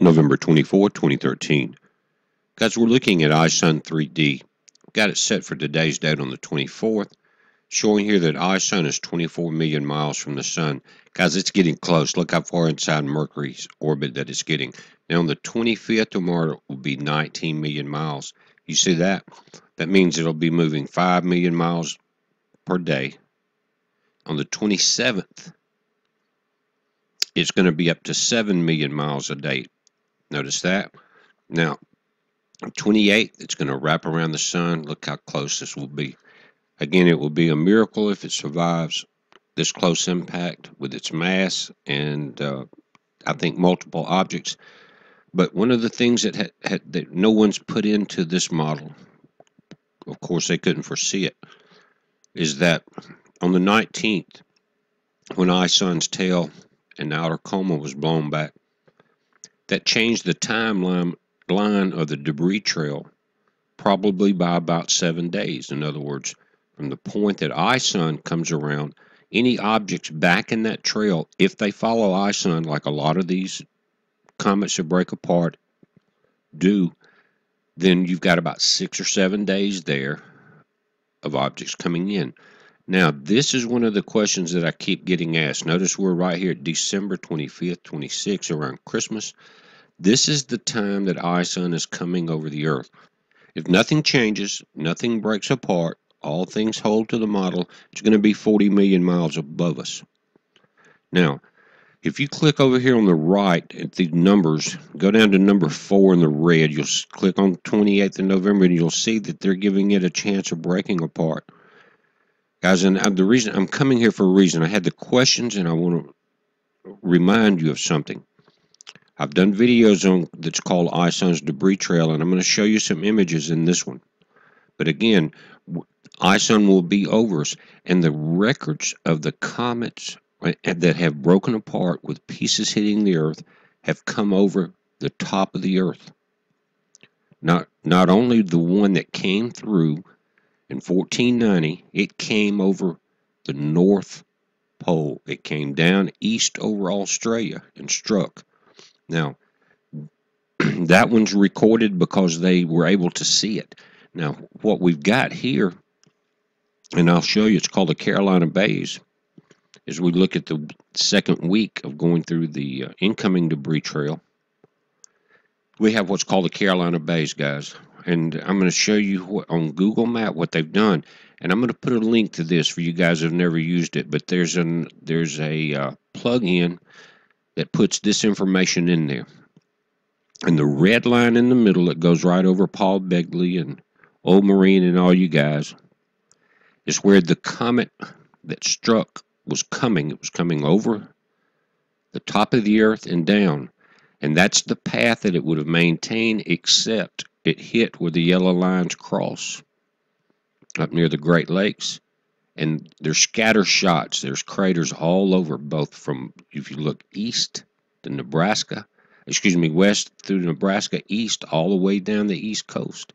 November 24, 2013. Guys, we're looking at ISON 3D. Got it set for today's date on the 24th, showing here that ISON is 24 million miles from the Sun. Guys, it's getting close. Look how far inside Mercury's orbit that it's getting. Now, on the 25th, tomorrow it will be 19 million miles. You see that? That means it'll be moving 5 million miles per day. On the 27th, it's going to be up to 7 million miles a day. Notice that. Now, 28, it's going to wrap around the sun. Look how close this will be. Again, it will be a miracle if it survives this close impact with its mass and uh, I think multiple objects. But one of the things that, that no one's put into this model, of course they couldn't foresee it, is that on the 19th, when ISON's tail and outer coma was blown back, that changed the timeline line of the debris trail probably by about seven days. In other words, from the point that ISON comes around, any objects back in that trail, if they follow ISON, like a lot of these comets that break apart do, then you've got about six or seven days there of objects coming in. Now, this is one of the questions that I keep getting asked. Notice we're right here at December 25th, 26th, around Christmas. This is the time that ISON is coming over the Earth. If nothing changes, nothing breaks apart, all things hold to the model, it's going to be 40 million miles above us. Now, if you click over here on the right at the numbers, go down to number four in the red, you'll click on 28th of November and you'll see that they're giving it a chance of breaking apart. Guys, and the reason I'm coming here for a reason. I had the questions, and I want to remind you of something. I've done videos on that's called ISON's debris trail, and I'm going to show you some images in this one. But again, ISON will be over us, and the records of the comets uh, that have broken apart with pieces hitting the Earth have come over the top of the Earth. Not not only the one that came through in 1490, it came over the North Pole. It came down east over Australia and struck. Now, that one's recorded because they were able to see it. Now, what we've got here, and I'll show you, it's called the Carolina Bays, as we look at the second week of going through the uh, incoming debris trail. We have what's called the Carolina Bays, guys and I'm going to show you what, on Google Map what they've done. And I'm going to put a link to this for you guys who've never used it. But there's an there's a uh, plug-in that puts this information in there. And the red line in the middle that goes right over Paul Begley and Old Marine and all you guys is where the comet that struck was coming. It was coming over the top of the earth and down. And that's the path that it would have maintained except it hit where the yellow lines cross up near the Great Lakes. And there's scatter shots. There's craters all over, both from, if you look east to Nebraska, excuse me, west through Nebraska, east, all the way down the east coast.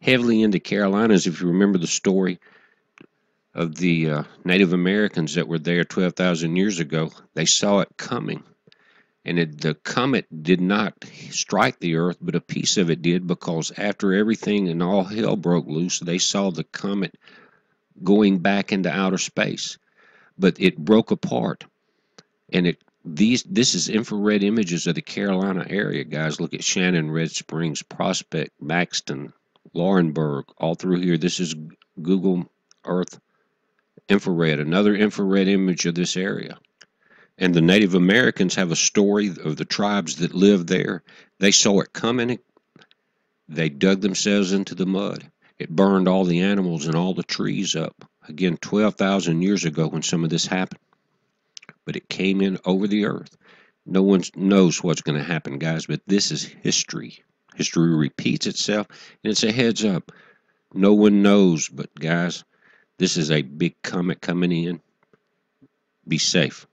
Heavily into Carolinas, if you remember the story of the uh, Native Americans that were there 12,000 years ago, they saw it coming and it, the comet did not strike the earth but a piece of it did because after everything and all hell broke loose they saw the comet going back into outer space. But it broke apart. And it these this is infrared images of the carolina area guys. Look at shannon red springs prospect maxton laurinburg all through here. This is google earth infrared another infrared image of this area and the Native Americans have a story of the tribes that lived there. They saw it coming. They dug themselves into the mud. It burned all the animals and all the trees up. Again, 12,000 years ago when some of this happened. But it came in over the earth. No one knows what's going to happen, guys, but this is history. History repeats itself, and it's a heads up. No one knows, but guys, this is a big comet coming in. Be safe.